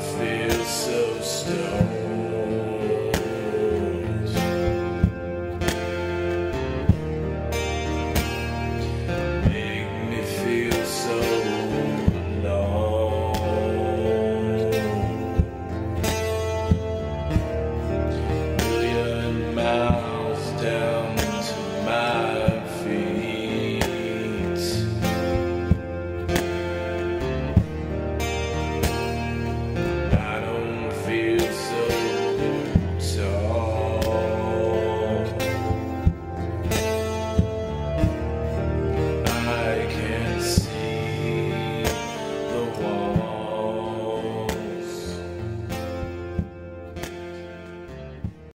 feels so stone.